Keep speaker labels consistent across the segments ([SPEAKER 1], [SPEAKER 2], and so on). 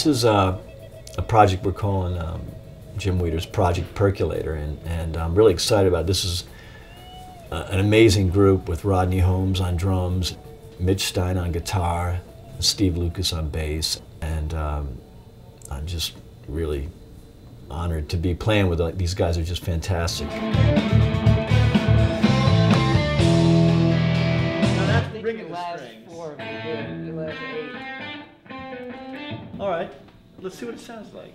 [SPEAKER 1] This is a, a project we're calling um, Jim Weider's Project Percolator, and, and I'm really excited about it. This is an amazing group with Rodney Holmes on drums, Mitch Stein on guitar, Steve Lucas on bass, and um, I'm just really honored to be playing with these guys. Are just fantastic.
[SPEAKER 2] Let's see what it sounds like.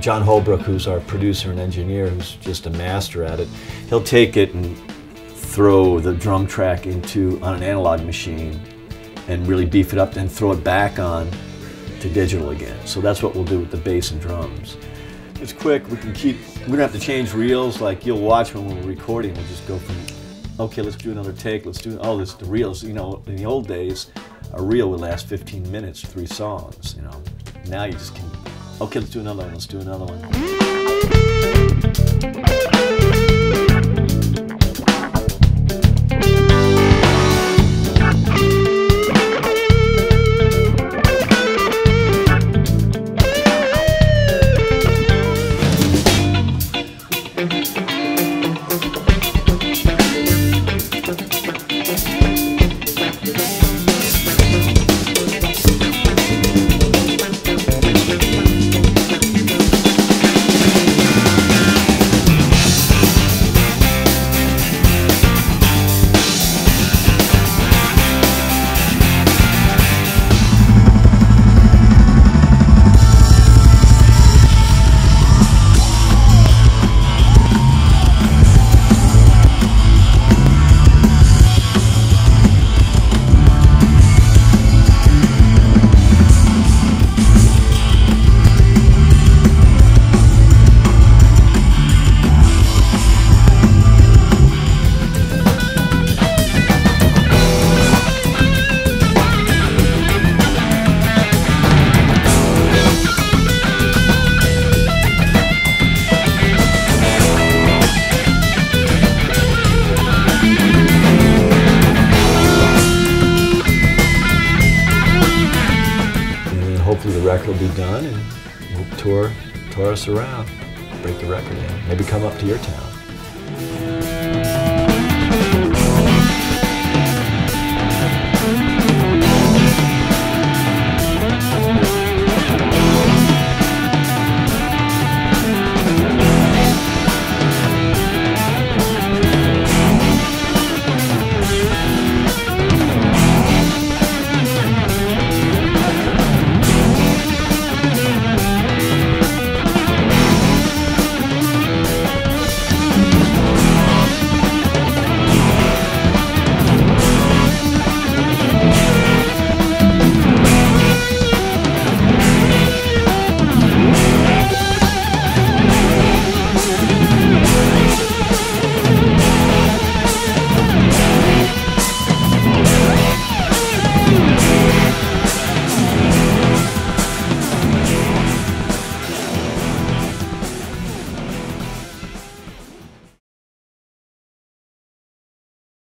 [SPEAKER 1] John Holbrook, who's our producer and engineer, who's just a master at it, he'll take it and throw the drum track into on an analog machine and really beef it up, then throw it back on to digital again. So that's what we'll do with the bass and drums. It's quick. We can keep. We're gonna have to change reels. Like you'll watch when we're recording. We'll just go from, okay, let's do another take. Let's do. Oh, this the reels. You know, in the old days, a reel would last 15 minutes, three songs. You know, now you just can Okay, let's do another one. Let's do another one. Record will be done and we'll tour, tour us around, break the record in, maybe come up to your town.